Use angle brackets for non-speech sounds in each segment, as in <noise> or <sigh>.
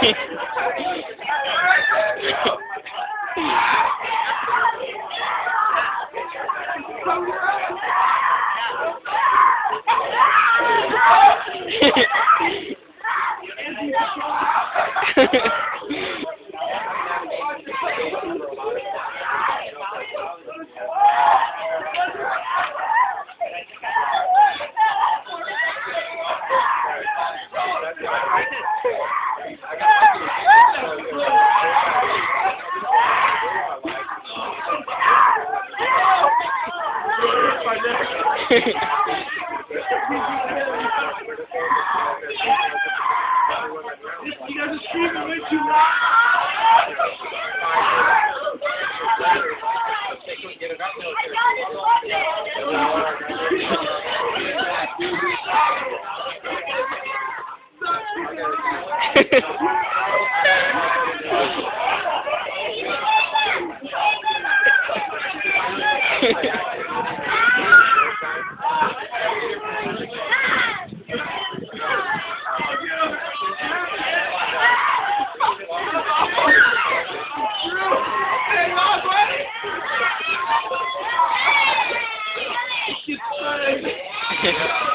Ha ha ha. You guys are screaming way too loud. Yeah. <laughs>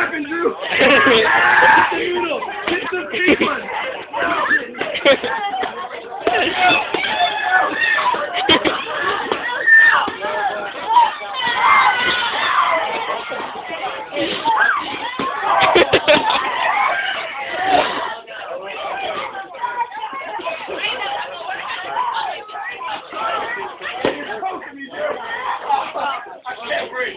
laughing, Drew. Get the noodle. Get the. I can't breathe.